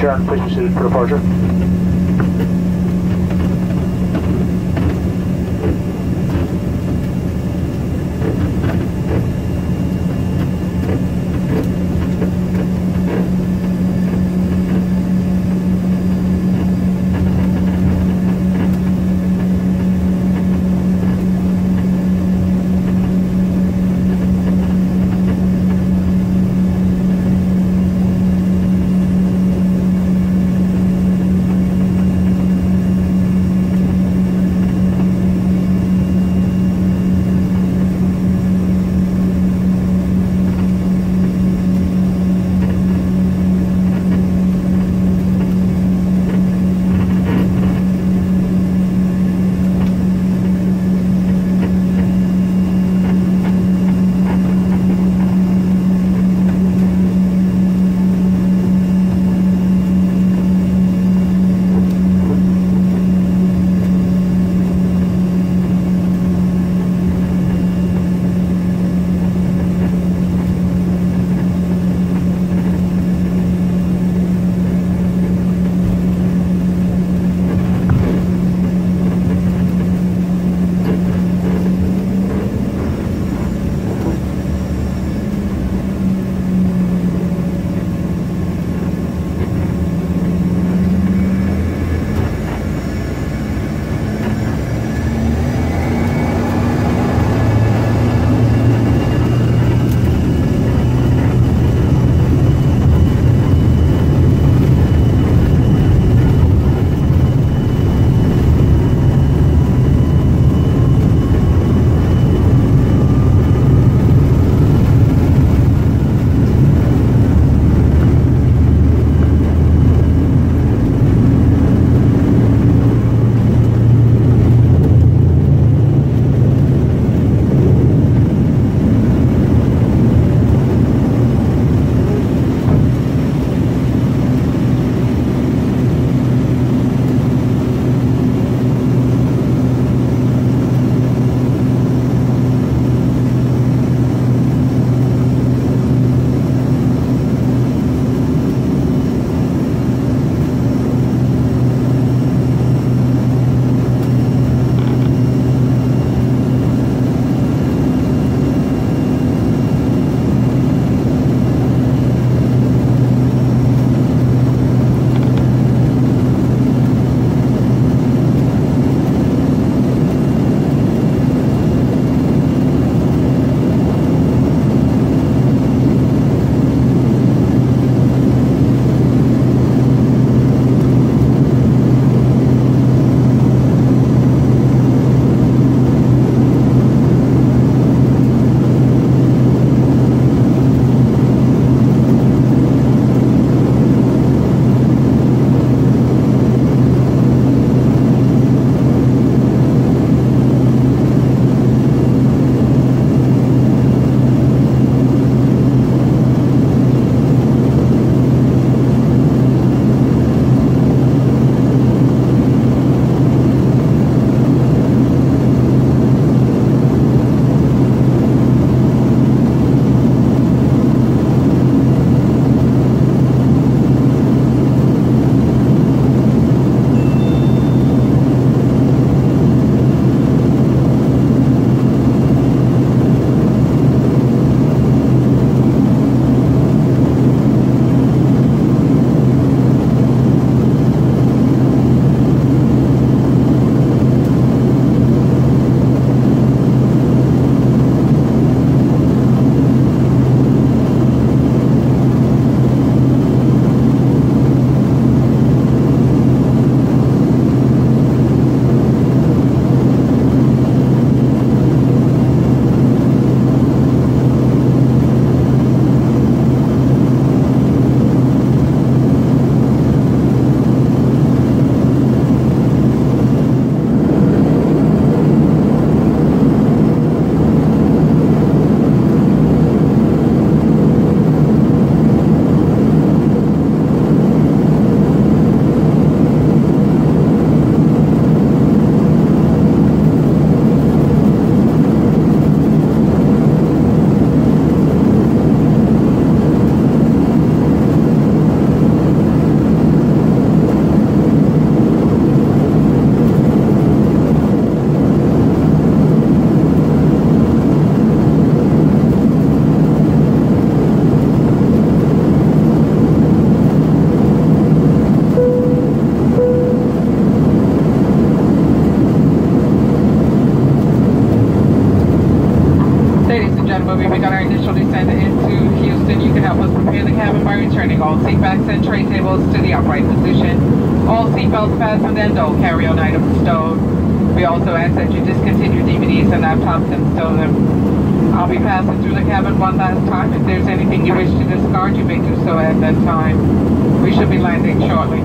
turn, please proceed for departure. Returning all seat backs and tray tables to the upright position. All seatbelts fastened and all carry-on items stowed. We also ask that you discontinue DVDs and laptops and stow them. I'll be passing through the cabin one last time. If there's anything you wish to discard, you may do so at that time. We should be landing shortly.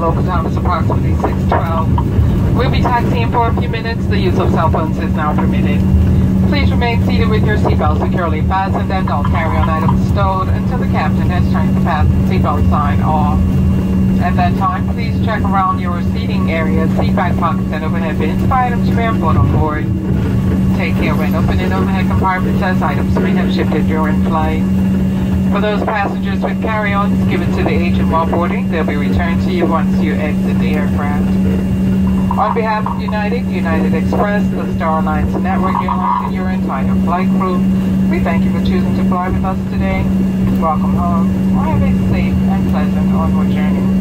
Local time is approximately 612. We'll be taxiing for a few minutes. The use of cell phones is now permitted. Please remain seated with your seatbelt securely fastened and all carry-on items stowed until the captain has turned the seatbelt sign off. At that time, please check around your seating area, seat back pockets, and overhead bins for items you may have brought on board. Take care when opening overhead compartments as items may have shifted during flight. For those passengers with carry-ons, give it to the agent while boarding. They'll be returned to you once you exit the aircraft. On behalf of United, United Express, the Star Alliance Network Airlines, and your entire flight crew, we thank you for choosing to fly with us today. Welcome home, have a safe and pleasant onward journey.